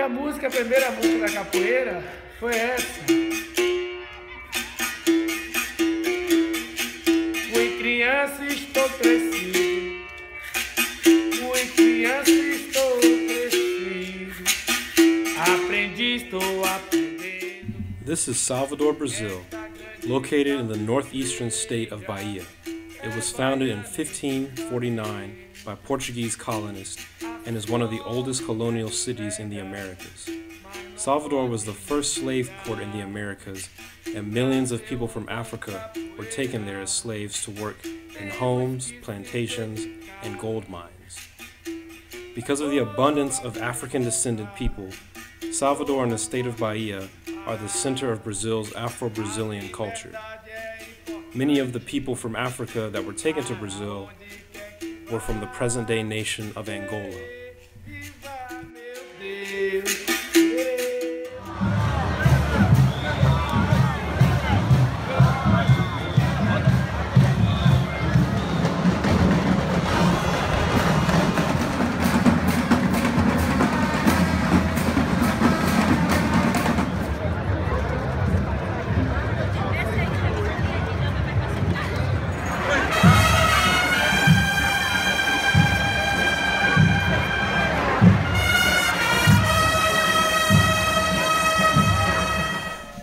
a música, a primeira música da capoeira foi essa. Fui criança e estou crescido. Fui criança e estou crescido. Aprendi, estou aprendendo. This is Salvador, Brazil, located in the northeastern state of Bahia. It was founded in 1549 by Portuguese colonists and is one of the oldest colonial cities in the Americas. Salvador was the first slave port in the Americas, and millions of people from Africa were taken there as slaves to work in homes, plantations, and gold mines. Because of the abundance of African descended people, Salvador and the state of Bahia are the center of Brazil's Afro Brazilian culture. Many of the people from Africa that were taken to Brazil were from the present day nation of Angola.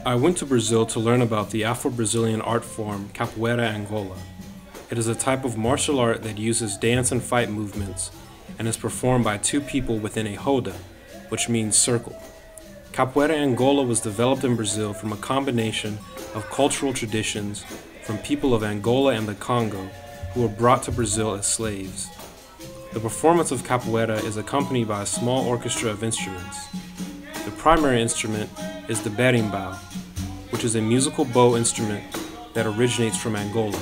I went to Brazil to learn about the Afro Brazilian art form Capoeira Angola. It is a type of martial art that uses dance and fight movements and is performed by two people within a roda, which means circle. Capoeira Angola was developed in Brazil from a combination of cultural traditions from people of Angola and the Congo who were brought to Brazil as slaves. The performance of capoeira is accompanied by a small orchestra of instruments. The primary instrument is the berimbau, which is a musical bow instrument that originates from Angola.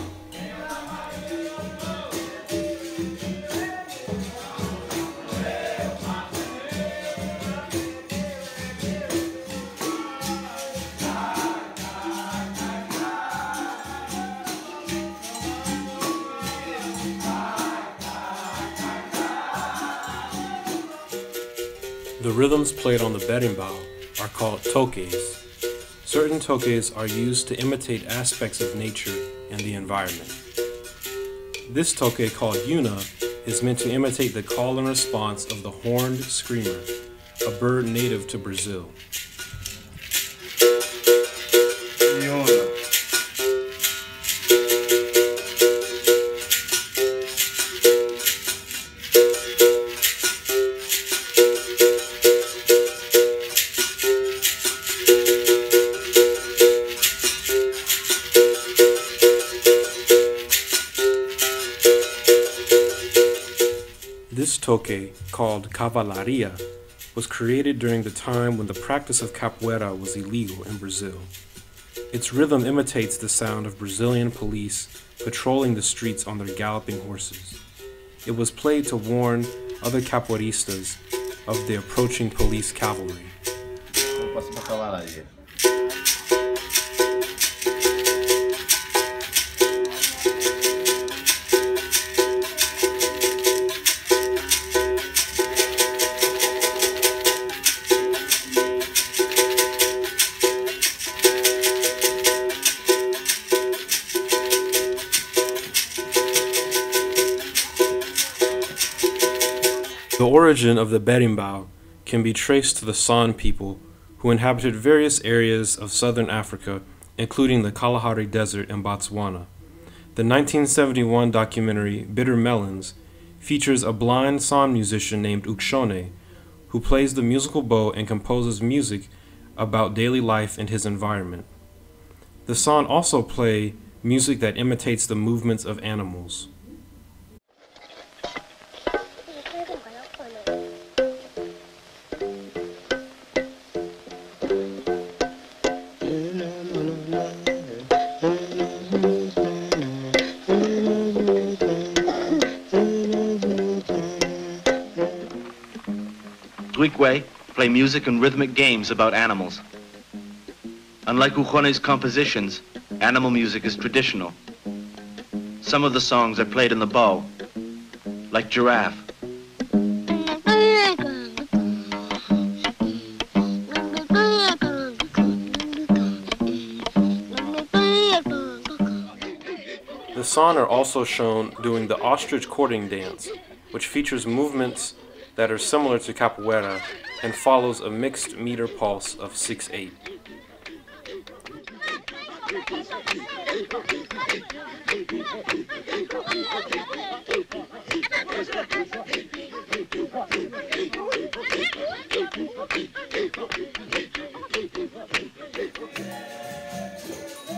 The rhythms played on the berimbau are called toques. Certain toques are used to imitate aspects of nature and the environment. This toque called Iúna is meant to imitate the call and response of the horned screamer, a bird native to Brazil. Called cavalaria, was created during the time when the practice of capoeira was illegal in Brazil. Its rhythm imitates the sound of Brazilian police patrolling the streets on their galloping horses. It was played to warn other capoeiristas of the approaching police cavalry. The origin of the berimbau can be traced to the San people who inhabited various areas of southern Africa, including the Kalahari Desert in Botswana. The 1971 documentary Bitter Melons features a blind San musician named Ukshone who plays the musical bow and composes music about daily life and his environment. The San also play music that imitates the movements of animals. Duikwe play music and rhythmic games about animals. Unlike Ujone's compositions, animal music is traditional. Some of the songs are played in the bow, like Giraffe. The San are also shown doing the ostrich courting dance, which features movements that are similar to capoeira and follows a mixed meter pulse of 6-8.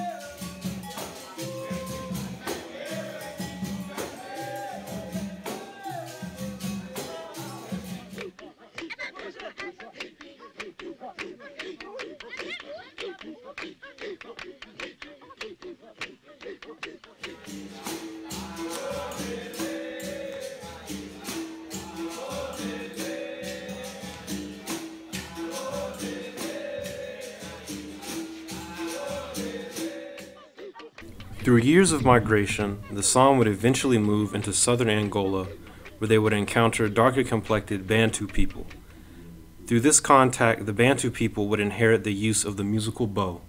Through years of migration, the San would eventually move into southern Angola, where they would encounter darker complected Bantu people. Through this contact, the Bantu people would inherit the use of the musical bow.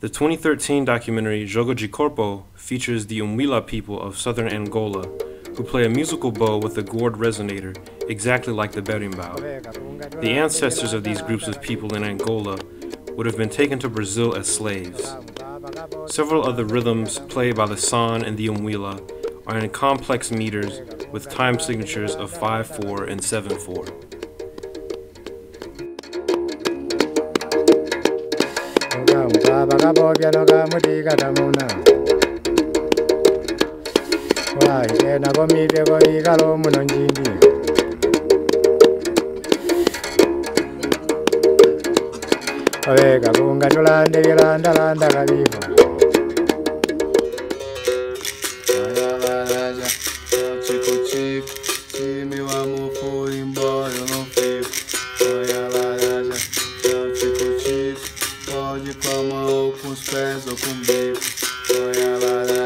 The 2013 documentary Jogo de Corpo features the Umwila people of southern Angola, who play a musical bow with a gourd resonator, exactly like the berimbau. The ancestors of these groups of people in Angola would have been taken to Brazil as slaves. Several other rhythms played by the San and the Umwila are in complex meters with time signatures of 5-4 and 7-4. Oveka kunga tulande vilanda landa kabivu ou com os pés ou com o bico. Ayabaraja, tico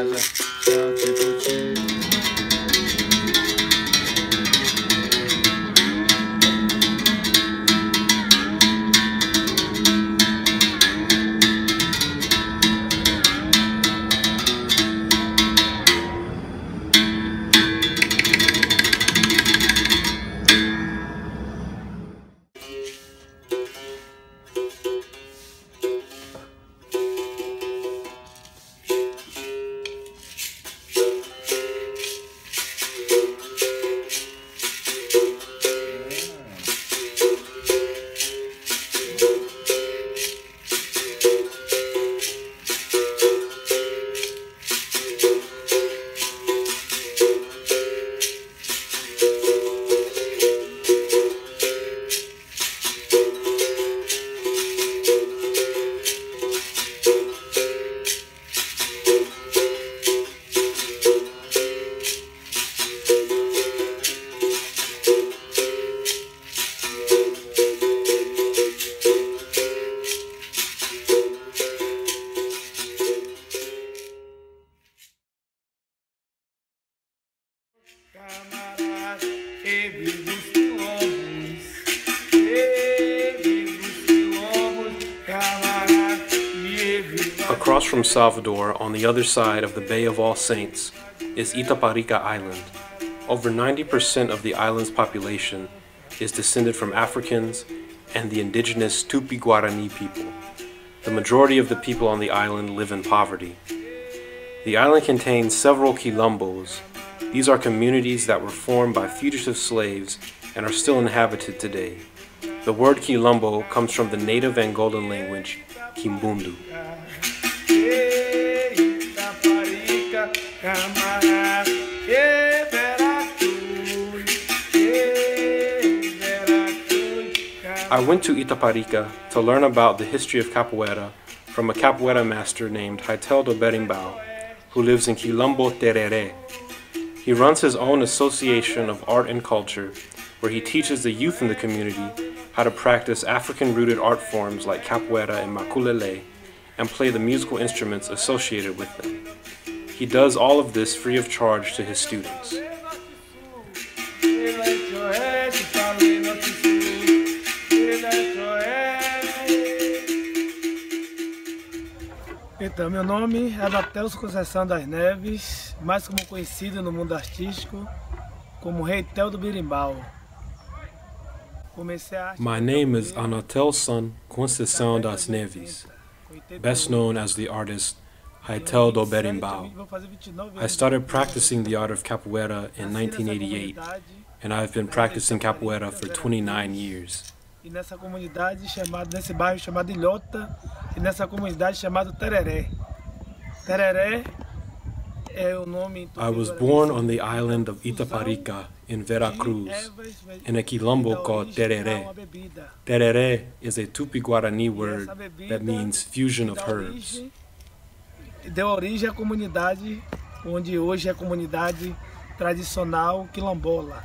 Across from Salvador, on the other side of the Bay of All Saints, is Itaparica Island. Over 90% of the island's population is descended from Africans and the indigenous Tupi Guarani people. The majority of the people on the island live in poverty. The island contains several quilombos. These are communities that were formed by fugitive slaves and are still inhabited today. The word quilombo comes from the native Angolan language, Kimbundu. I went to Itaparica to learn about the history of capoeira from a capoeira master named Haiteldo Berimbau, who lives in Quilombo Terere. He runs his own association of art and culture, where he teaches the youth in the community how to practice African rooted art forms like capoeira and makulele and play the musical instruments associated with them. He does all of this free of charge to his students. Então, meu nome é Natelso Conceição das Neves, mais como conhecido no mundo artístico como Reitel do Birimbau. Comecei a arte My name is Anatelson Conceição das Neves, best known as the artist Raitel do Berimbau. I started practicing the art of capoeira in 1988, and I've been practicing capoeira for 29 years. E nessa comunidade chamada, nesse bairro chamado Ilhota, e nessa comunidade chamada Tereré. Tereré I was born on the island of Itaparica in Veracruz, in a quilombo called Tereré. Tereré is a Tupi Guarani word that means fusion of herbs. Deu origem à comunidade, onde hoje é a comunidade tradicional quilombola.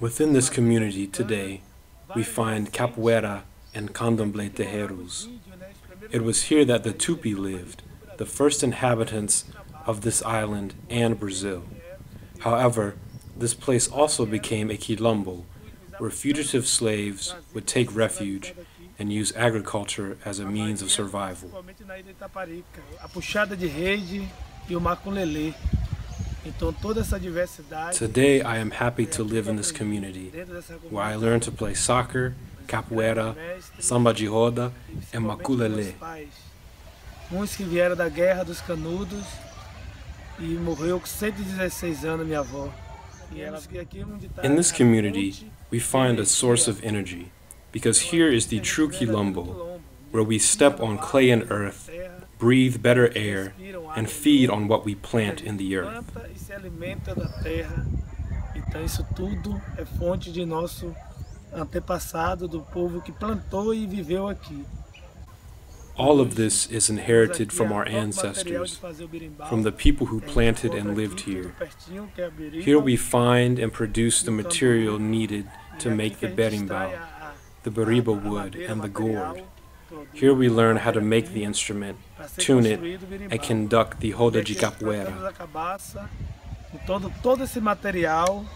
Within this community today, we find capoeira and candomblé terreiros. It was here that the Tupi lived, the first inhabitants of this island and Brazil. However, this place also became a quilombo, where fugitive slaves would take refuge and use agriculture as a means of survival. principalmente na ilha Itaparica. A puxada de rede o maculelê. Então toda essa diversidade Today, I am happy to live in this community, where I learned to play soccer, capoeira, samba de roda, and maculelê. Uns que vieram da guerra dos canudos e morreu com 116 anos minha avó. E aqui onde tá In this community, we find a source of energy, because here is the true quilombo, where we step on clay and earth, breathe better air, and feed on what we plant in the earth. planta e se alimenta da terra. Então isso tudo é fonte de nosso antepassado, do povo que plantou e viveu aqui. All of this is inherited from our ancestors, from the people who planted and lived here. Here we find and produce the material needed to make the berimbau, the beriba wood, and the gourd. Here we learn how to make the instrument, tune it, and conduct the roda de capoeira. Todo, todo esse material,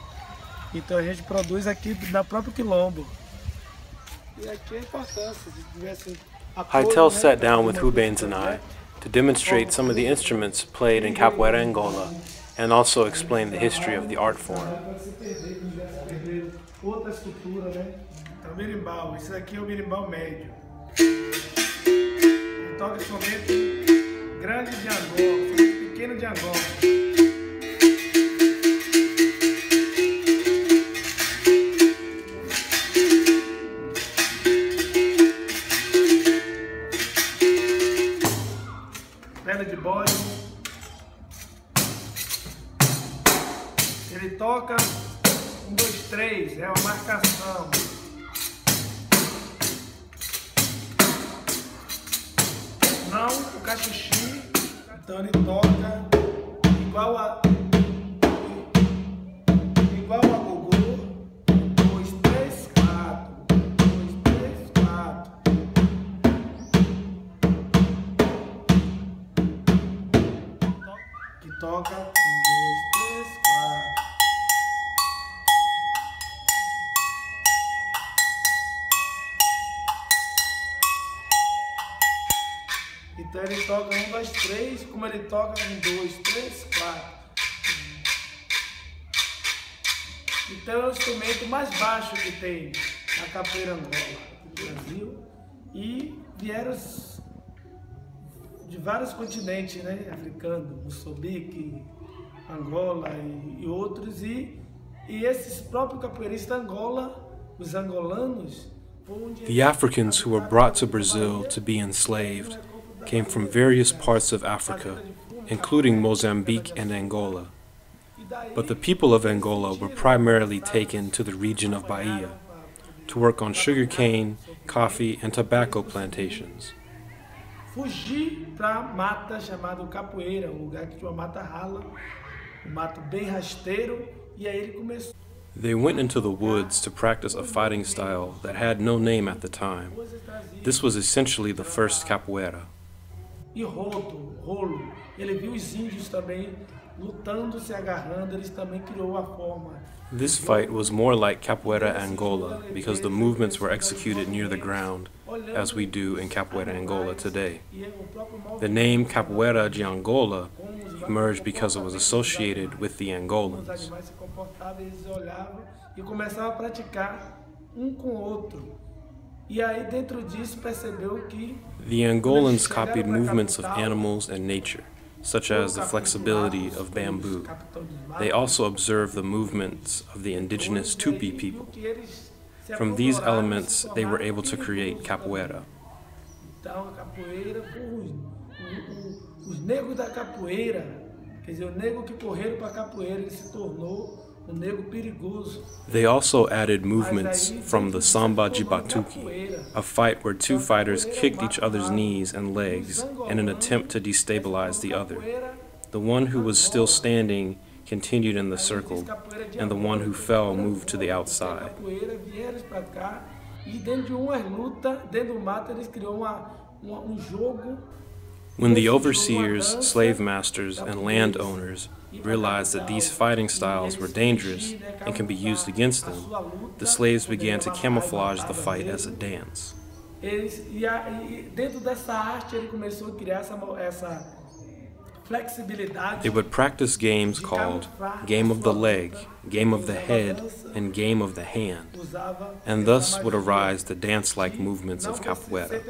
então a gente produz aqui na próprio quilombo. E aqui a importância de Hytel sat down with. Rubens and I to demonstrate some of the instruments played in Capoeira Angola and also explain the history of the art form. Toca grande de Angola, pequeno de Angola. Não o cachuchi, então ele toca igual a igual a gogô. Dois, três, quatro. Dois, três, quatro. Que toca dois, três, como ele toca um, dois, três, quatro. Então é o instrumento mais baixo que tem na capoeira Angola, no Brasil. E vieram de vários continentes, né? Africano, Moçambique, Angola e, e outros. E, e esses próprios capoeiristas Angola, os angolanos, The Africans who were brought to Brazil to be enslaved came from various parts of Africa, including Mozambique and Angola. But the people of Angola were primarily taken to the region of Bahia to work on sugarcane, coffee, and tobacco plantations. fugir para mata chamada capoeira, um lugar que tinha uma mata rala, um mato bem rasteiro, e aí ele começou They went into the woods to practice a fighting style that had no name at the time. This was essentially the first capoeira. E rodo, rolo. Ele viu os índios também lutando, se agarrando, eles também criou a forma. This fight was more like capoeira Angola because the movements were executed near the ground, as we do in Capoeira Angola today. O próprio movimento The name Capoeira de Angola emerged because it was associated with the Angolans. animais se comportavam, eles olhavam e começavam a praticar um com o outro. The Angolans copied movements of animals and nature, such as the flexibility of bamboo. They also observed the movements of the indigenous Tupi people. From these elements, they were able to create capoeira. Os, o- o- os negros da capoeira, quer dizer, o negro que correram para a capoeira, ele se tornou. They also added movements from the Samba Jibatuki, a fight where two fighters kicked each other's knees and legs in an attempt to destabilize the other. The one who was still standing continued in the circle, and the one who fell moved to the outside. capoeira vieram para cá e dentro de uma luta, dentro do mato, eles criou uma, uma- um jogo When the overseers, slave masters, and landowners realized that these fighting styles were dangerous and can be used against them, the slaves began to camouflage the fight as a dance. Eles, dentro dessa arte ele começou a criar essa, essa. They would practice games called Game of the Leg, Game of the Head, and Game of the Hand, and thus would arise the dance like movements of capoeira.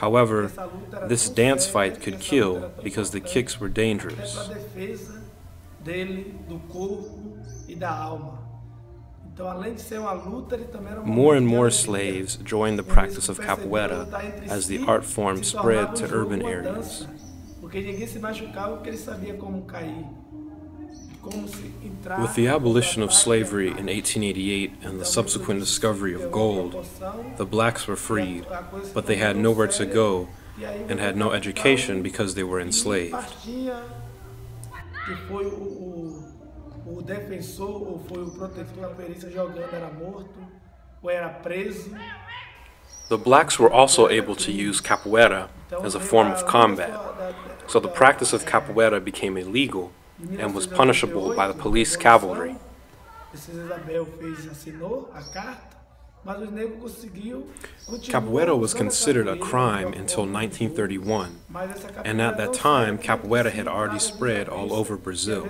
However, essa luta era this dance fight could kill luta era tão because the kicks were dangerous. para a defesa dele, do corpo da alma. Então, além de ser uma luta, ele também era uma More and more slaves joined the practice of capoeira as the art form spread to urban areas. Porque ninguém se machucava porque ele sabia como cair. Como se entrar, With the abolition of slavery in 1888 and the subsequent discovery of gold, the blacks were freed, but they had nowhere to go and had no education because they were enslaved. Pastinha, que foi o, o, o defensor ou foi o protetor da perícia jogando, era morto ou era preso. The blacks were also able to use capoeira as a form of combat, so the practice of capoeira became illegal and was punishable by the police cavalry. Capoeira was considered a crime until 1931, and at that time, capoeira had already spread all over. Brazil,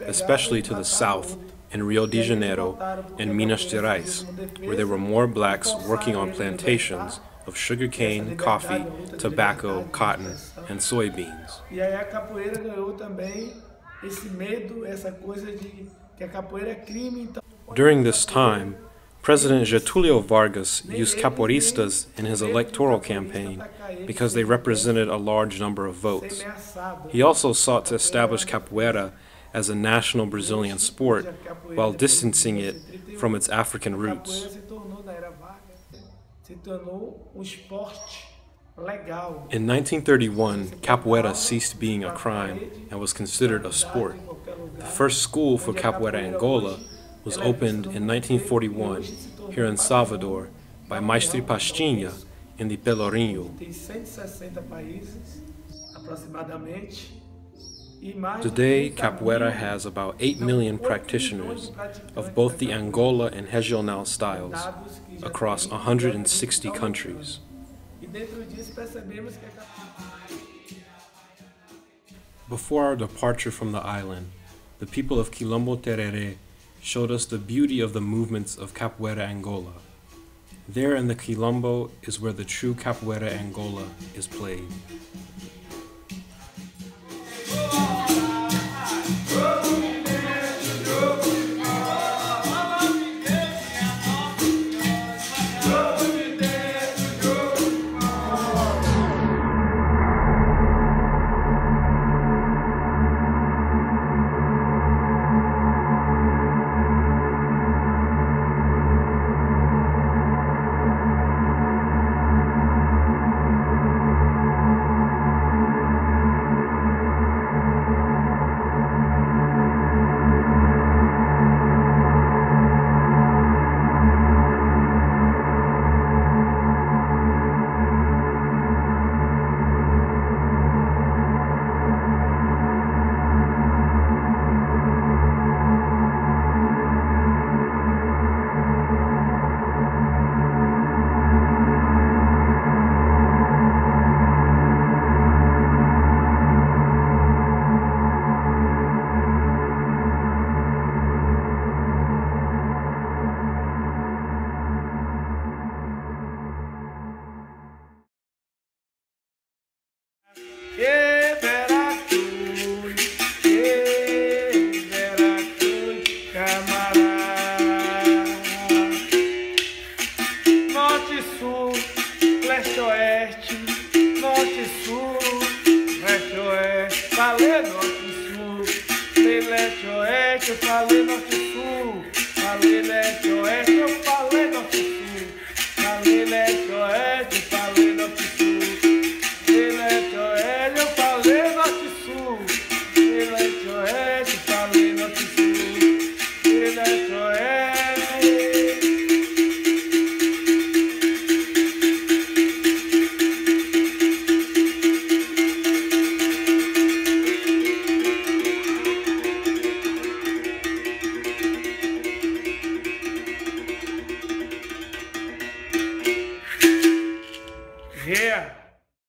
especially to the south in Rio de Janeiro and Minas Gerais, where there were more blacks working on plantations of sugarcane, coffee, tobacco, cotton, and soybeans. E aí a capoeira ganhou também esse medo, essa coisa de que a capoeira é crime, então During this time, President Getulio Vargas used capoeiristas in his electoral campaign because they represented a large number of votes. He also sought to establish capoeira as a national Brazilian sport while distancing it from its African roots. capoeira se tornou, na era Vargas, se tornou um esporte legal. In 1931, capoeira ceased being a crime and was considered a sport. The first school for capoeira Angola was opened in 1941 here in Salvador by Maestri Pastinha in the Pelourinho. Tem 160 países, aproximadamente. E mais de Today, 30 capoeira has about 8 million practitioners of both the Angola and regional styles dados que já across 160 countries. Before our departure from the island, the people of Quilombo Terere showed us the beauty of the movements of Capoeira Angola. There in the Quilombo is where the true Capoeira Angola is played. leste, oeste, eu falei norte sul. Falei leste, oeste, eu falei.